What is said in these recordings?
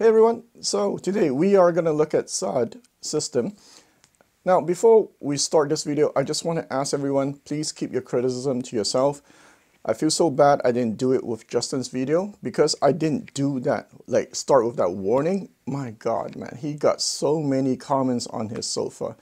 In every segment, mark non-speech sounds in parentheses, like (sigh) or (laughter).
Hey everyone, so today we are going to look at Saad system. Now before we start this video, I just want to ask everyone, please keep your criticism to yourself. I feel so bad I didn't do it with Justin's video because I didn't do that, like start with that warning. My god man, he got so many comments on his sofa.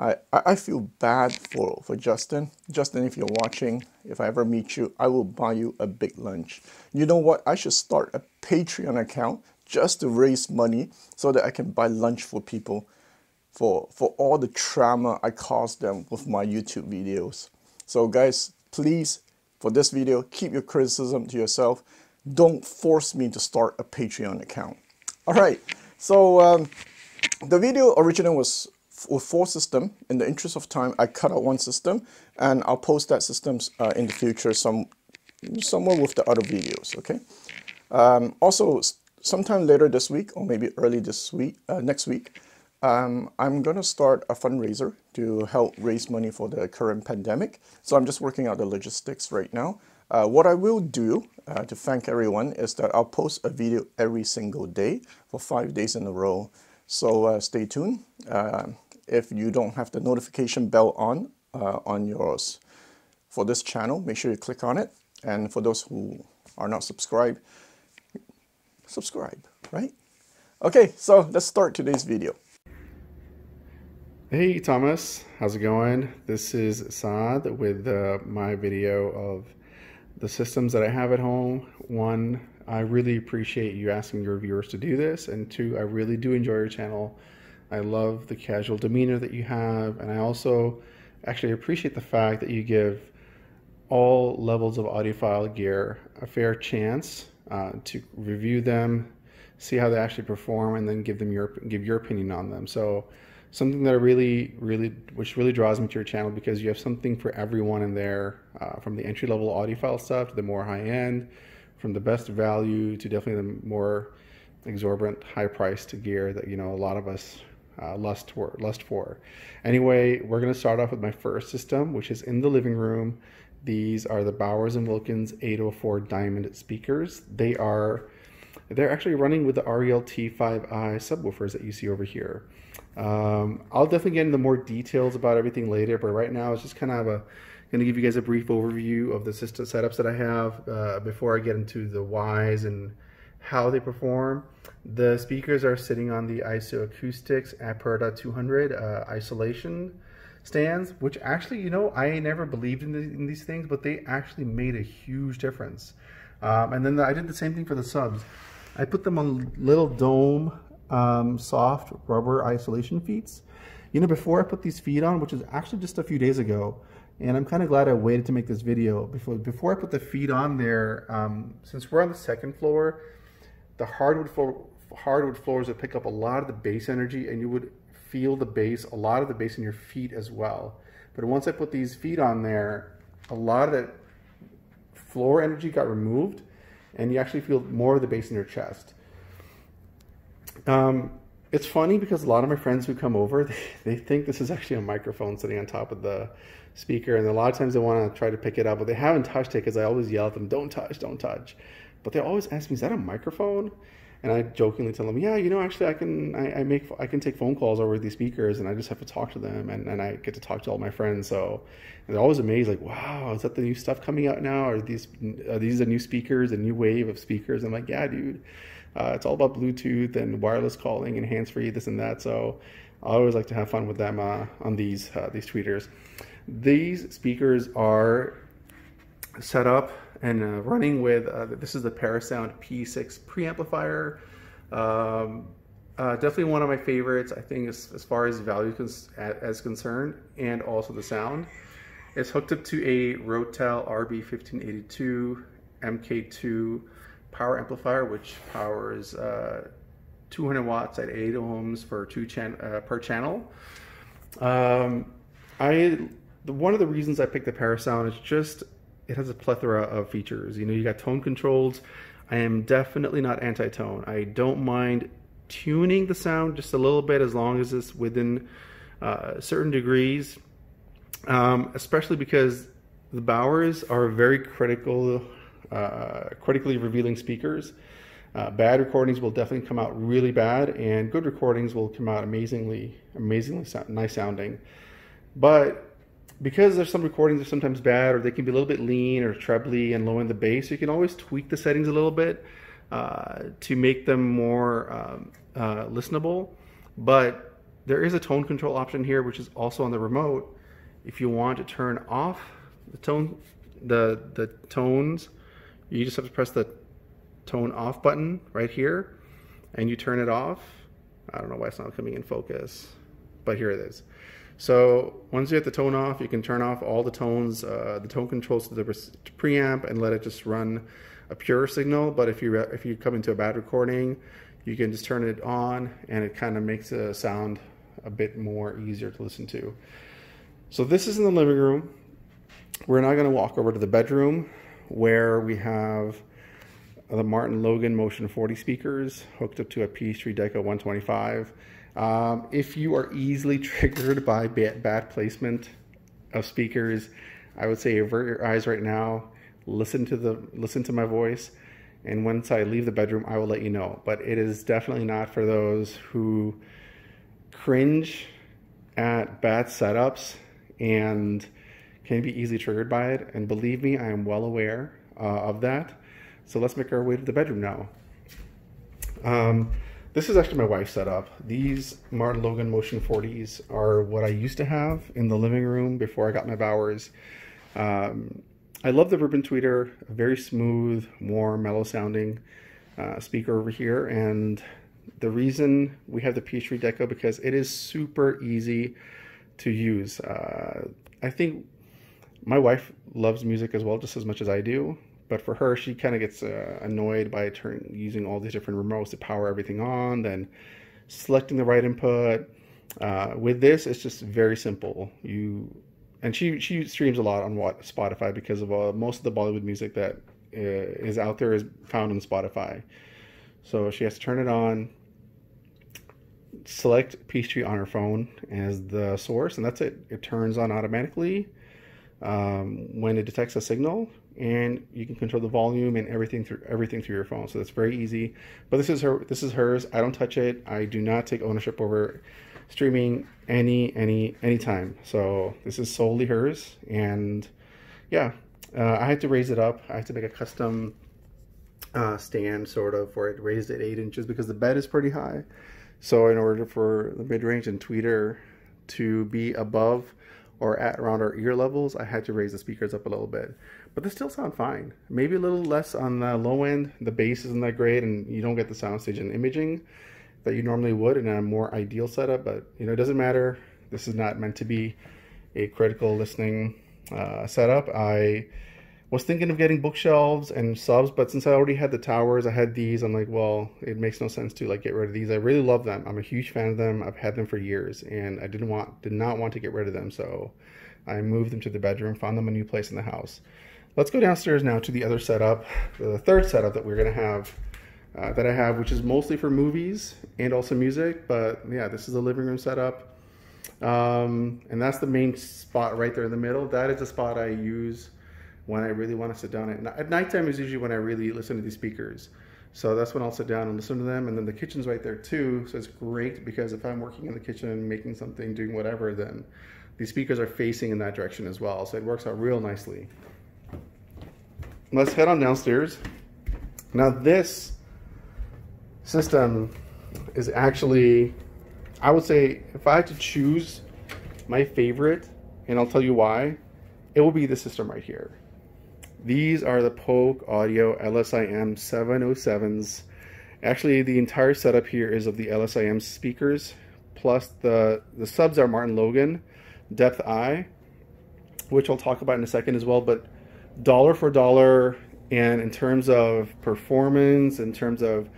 I, I feel bad for, for Justin. Justin, if you're watching, if I ever meet you, I will buy you a big lunch. You know what? I should start a Patreon account just to raise money so that I can buy lunch for people for, for all the trauma I caused them with my YouTube videos. So guys, please, for this video, keep your criticism to yourself. Don't force me to start a Patreon account. All right, so um, the video originally was with four system. In the interest of time, I cut out one system and I'll post that systems uh, in the future some somewhere with the other videos, okay? Um, also, sometime later this week or maybe early this week, uh, next week, um, I'm going to start a fundraiser to help raise money for the current pandemic. So I'm just working out the logistics right now. Uh, what I will do uh, to thank everyone is that I'll post a video every single day for five days in a row. So uh, stay tuned. Uh, if you don't have the notification bell on uh, on yours for this channel, make sure you click on it. And for those who are not subscribed, subscribe, right? Okay, so let's start today's video. Hey Thomas, how's it going? This is Saad with uh, my video of the systems that I have at home. One, I really appreciate you asking your viewers to do this, and two, I really do enjoy your channel. I love the casual demeanor that you have, and I also actually appreciate the fact that you give all levels of audiophile gear a fair chance uh, to review them, see how they actually perform, and then give them your give your opinion on them. So something that I really, really, which really draws me to your channel because you have something for everyone in there, uh, from the entry level audiophile stuff to the more high end, from the best value to definitely the more exorbitant, high priced gear that you know a lot of us uh, lust for. Lust for. Anyway, we're going to start off with my first system, which is in the living room. These are the Bowers and Wilkins 804 Diamond speakers. They are they're actually running with the REL-T5i subwoofers that you see over here. Um, I'll definitely get into more details about everything later, but right now it's just kind of a going to give you guys a brief overview of the system setups that I have uh, before I get into the whys and how they perform. The speakers are sitting on the IsoAcoustics Aperta 200 uh, isolation stands, which actually, you know, I never believed in, the, in these things, but they actually made a huge difference. Um, and then the, I did the same thing for the subs. I put them on little dome um, soft rubber isolation feet. You know, before I put these feet on, which is actually just a few days ago, and I'm kind of glad I waited to make this video. Before, before I put the feet on there, um, since we're on the second floor, the hardwood floor, hardwood floors would pick up a lot of the bass energy and you would feel the bass, a lot of the bass in your feet as well. But once I put these feet on there, a lot of that floor energy got removed and you actually feel more of the bass in your chest. Um, it's funny because a lot of my friends who come over, (laughs) they, they think this is actually a microphone sitting on top of the speaker, and a lot of times they want to try to pick it up, but they haven't touched it because I always yell at them, "Don't touch, don't touch." But they always ask me, "Is that a microphone?" And I jokingly tell them, "Yeah, you know, actually, I can I, I make I can take phone calls over these speakers, and I just have to talk to them, and, and I get to talk to all my friends." So they're always amazed, like, "Wow, is that the new stuff coming out now? Are these are these the new speakers, a new wave of speakers?" I'm like, "Yeah, dude." Uh, it's all about Bluetooth and wireless calling and hands-free, this and that. So I always like to have fun with them uh, on these uh, these tweeters. These speakers are set up and uh, running with uh, this is the Parasound P6 preamplifier. Um, uh, definitely one of my favorites. I think as, as far as value as concerned, and also the sound. It's hooked up to a Rotel RB1582 MK2 power amplifier, which powers uh, 200 watts at 8 ohms for two chan uh, per channel. Um, I one of the reasons I picked the Parasound is just it has a plethora of features. You know, you got tone controls. I am definitely not anti-tone. I don't mind tuning the sound just a little bit as long as it's within uh, certain degrees. Um, especially because the Bowers are very critical uh, critically revealing speakers. Uh, bad recordings will definitely come out really bad, and good recordings will come out amazingly, amazingly so- nice sounding. But because there's some recordings are sometimes bad, or they can be a little bit lean or trebly and low in the bass, you can always tweak the settings a little bit uh, to make them more um, uh, listenable. But there is a tone control option here, which is also on the remote. If you want to turn off the tone, the the tones, you just have to press the tone off button right here, and you turn it off. I don't know why it's not coming in focus, but here it is. So once you get the tone off, you can turn off all the tones, uh, the tone controls to the preamp, and let it just run a pure signal. But if you if you come into a bad recording, you can just turn it on, and it kind of makes the sound a bit more easier to listen to. So this is in the living room. We're now going to walk over to the bedroom where we have the Martin Logan Motion 40 speakers hooked up to a Peachtree Decco 125. Um, if you are easily (laughs) triggered by bad, bad placement of speakers, I would say avert your eyes right now, listen to the listen to my voice, and once I leave the bedroom, I will let you know. But it is definitely not for those who cringe at bad setups and can be easily triggered by it. And believe me, I am well aware uh, of that. So let's make our way to the bedroom now. Um, this is actually my wife's setup. These Martin Logan Motion 40s are what I used to have in the living room before I got my Bowers. Um, I love the ribbon tweeter, very smooth, warm, mellow sounding uh, speaker over here. And the reason we have the Peachtree Decco because it is super easy to use. Uh, I think my wife loves music as well, just as much as I do. But for her, she kind of gets uh, annoyed by turn, using all these different remotes to power everything on, then selecting the right input. Uh, with this, it's just very simple. You and she she streams a lot on what Spotify because of uh, most of the Bollywood music that uh, is out there is found on Spotify. So she has to turn it on, select Peachtree on her phone as the source, and that's it. It turns on automatically um, when it detects a signal and you can control the volume and everything through everything through your phone. So that's very easy. But this is her this is hers. I don't touch it. I do not take ownership over streaming any any anytime. So this is solely hers. And yeah uh, i had to raise it up. I had to make a custom uh, stand sort of for it raised it eight inches because the bed is pretty high. So in order for the mid-range and tweeter to be above or at around our ear levels, I had to raise the speakers up a little bit. But they still sound fine. Maybe a little less on the low end. The bass isn't that great, and you don't get the soundstage and imaging that you normally would in a more ideal setup. But you know, it doesn't matter. This is not meant to be a critical listening uh, setup. I was thinking of getting bookshelves and subs, but since I already had the towers, I had these. I'm like, well, it makes no sense to like get rid of these. I really love them. I'm a huge fan of them. I've had them for years, and I didn't want, did not want to get rid of them. So I moved them to the bedroom, found them a new place in the house. Let's go downstairs now to the other setup, the third setup that we're gonna have, uh, that I have, which is mostly for movies and also music. But yeah, this is a living room setup. Um, and that's the main spot right there in the middle. That is the spot I use when I really want to sit down. At, at nighttime is usually when I really listen to these speakers. So that's when I'll sit down and listen to them. And then the kitchen's right there too. So it's great because if I'm working in the kitchen, making something, doing whatever, then these speakers are facing in that direction as well. So it works out real nicely. Let's head on downstairs. Now this system is actually, I would say, if I had to choose my favorite, and I'll tell you why, it will be the system right here. These are the Polk Audio LSIM 707s. Actually, the entire setup here is of the LSIM speakers, plus the, the subs are Martin Logan, Depth I, which I'll talk about in a second as well, but dollar for dollar, and in terms of performance, in terms of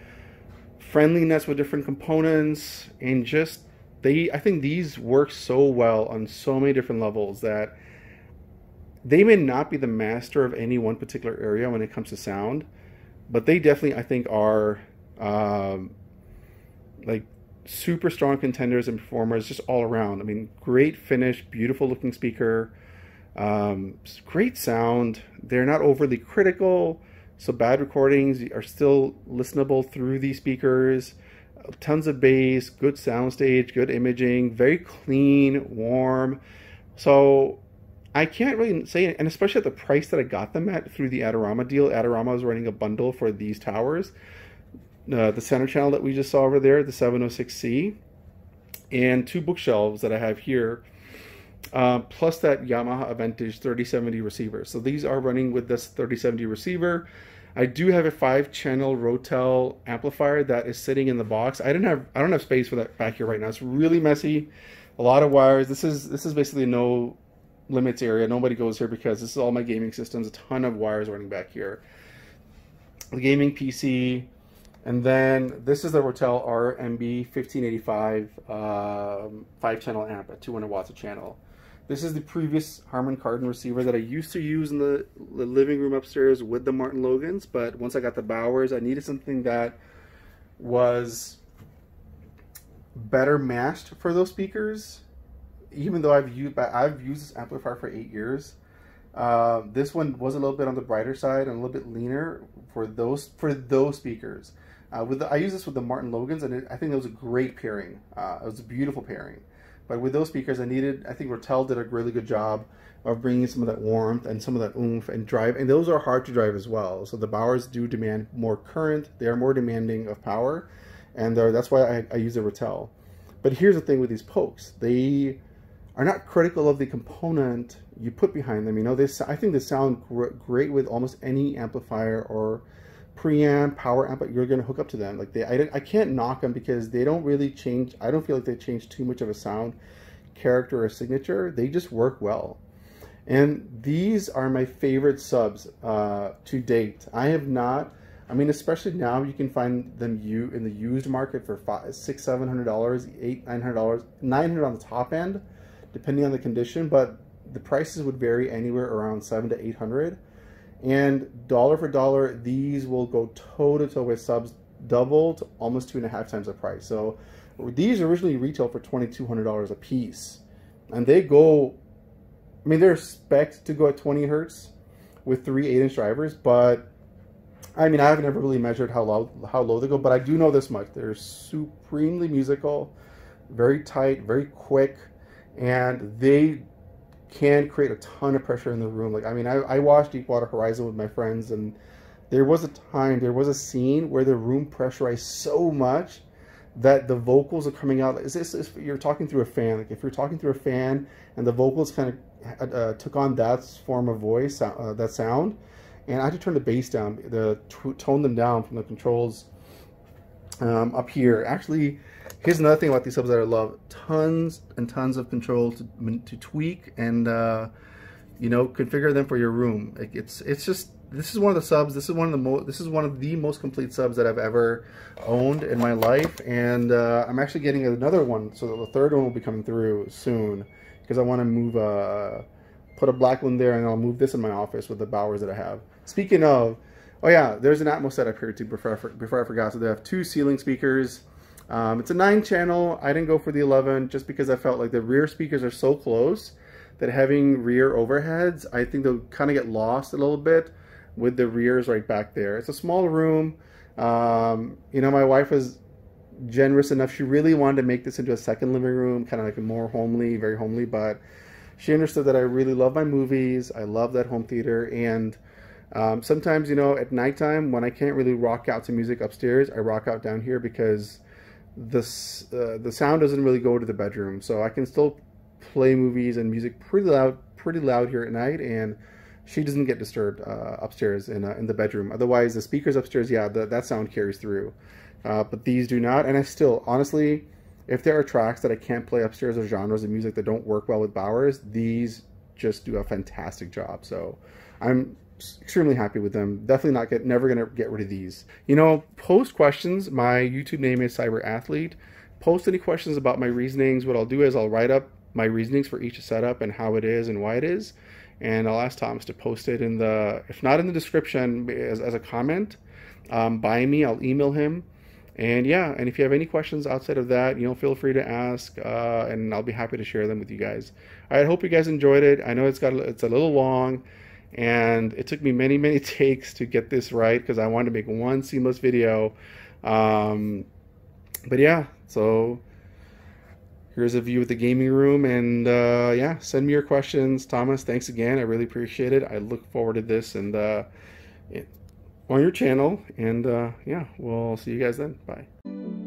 friendliness with different components, and just they, I think these work so well on so many different levels that they may not be the master of any one particular area when it comes to sound, but they definitely, I think, are um, like super strong contenders and performers just all around. I mean, great finish, beautiful looking speaker, um, great sound. They're not overly critical, So bad recordings are still listenable through these speakers. Tons of bass, good soundstage, good imaging, very clean, warm. So I can't really say, and especially at the price that I got them at through the Adorama deal. Adorama was running a bundle for these towers. Uh, the center channel that we just saw over there, the 706C, and two bookshelves that I have here uh, plus that Yamaha Aventage 3070 receiver. So these are running with this 3070 receiver. I do have a five channel Rotel amplifier that is sitting in the box. I didn't have I don't have space for that back here right now. It's really messy. A lot of wires. This is this is basically no limits area. Nobody goes here because this is all my gaming systems. A ton of wires running back here. The gaming PC, and then this is the Rotel RMB 1585 um, five channel amp at 200 watts a channel. This is the previous Harman Kardon receiver that I used to use in the, the, living room upstairs with the Martin Logans, but once I got the Bowers, I needed something that was better matched for those speakers. Even though I've used I've used this amplifier for eight years, uh, this one was a little bit on the brighter side and a little bit leaner for those for those speakers. Uh, with the, I use this with the Martin Logans, and it, I think it was a great pairing. Uh, it was a beautiful pairing. But with those speakers, I needed, I think Rotel did a really good job of bringing some of that warmth and some of that oomph and drive. And those are hard to drive as well. So the Bowers do demand more current. They are more demanding of power. And that's why I, I use a Rotel. But here's the thing with these Polks. They are not critical of the component you put behind them. You know, this I think they sound gr great with almost any amplifier or preamp, power amp but you're going to hook up to them. Like they, I, I can't knock them because they don't really change. I don't feel like they change too much of a sound character or signature. They just work well. And these are my favorite subs uh, to date. I have not, I mean, especially now you can find them you in the used market for five, six, seven hundred dollars, eight, nine hundred dollars, nine hundred on the top end, depending on the condition. But the prices would vary anywhere around seven to eight hundred. And dollar for dollar, these will go toe to toe with subs doubled, almost two and a half times the price. So these originally retail for $2,200 a piece. And they go, I mean, they're spec to go at 20 hertz with three 8 inch drivers, but I mean, I've never really measured how low, how low they go, but I do know this much. They're supremely musical, very tight, very quick, and they can create a ton of pressure in the room. Like, I mean, I, I watched Deepwater Horizon with my friends, and there was a time, there was a scene where the room pressurized so much that the vocals are coming out. Is this if you're talking through a fan? Like, if you're talking through a fan and the vocals kind of uh, took on that form of voice, uh, that sound, and I had to turn the bass down, the tone them down from the controls um, up here. Actually, Here's another thing about these subs that I love. Tons and tons of control to, to tweak and, uh, you know, configure them for your room. Like it's, it's just, this is one of the subs, this is one of the most, this is one of the most complete subs that I've ever owned in my life. And uh, I'm actually getting another one. So the third one will be coming through soon because I want to move, uh, put a black one there and I'll move this in my office with the Bowers that I have. Speaking of, oh yeah, there's an Atmos setup here too before I, before I forgot. So they have two ceiling speakers, um, it's a 9 channel. I didn't go for the 11 just because I felt like the rear speakers are so close that having rear overheads, I think they'll kind of get lost a little bit with the rears right back there. It's a small room. Um, you know, my wife was generous enough. She really wanted to make this into a second living room, kind of like a more homely, very homely, but she understood that I really love my movies. I love that home theater. And um, sometimes, you know, at nighttime when I can't really rock out to music upstairs, I rock out down here because this uh, the sound doesn't really go to the bedroom, so I can still play movies and music pretty loud, pretty loud here at night, and she doesn't get disturbed uh, upstairs in uh, in the bedroom. Otherwise, the speakers upstairs, yeah, the, that sound carries through, uh, but these do not. And I still, honestly, if there are tracks that I can't play upstairs or genres of music that don't work well with Bowers, these just do a fantastic job. So I'm extremely happy with them. Definitely not get never gonna get rid of these. You know, post questions. My YouTube name is Cyber Athlete. Post any questions about my reasonings. What I'll do is I'll write up my reasonings for each setup and how it is and why it is, and I'll ask Thomas to post it in the if not in the description as, as a comment um, by me. I'll email him. And yeah, and if you have any questions outside of that, you know, feel free to ask, uh, and I'll be happy to share them with you guys. I hope you guys enjoyed it. I know it's got it's a little long and it took me many many (laughs) takes to get this right because I wanted to make one seamless video. Um, but yeah, so here's a view of the gaming room, and uh, yeah, send me your questions, Thomas. Thanks again, I really appreciate it. I look forward to this and uh, on your channel, and uh, yeah, we'll see you guys then. Bye.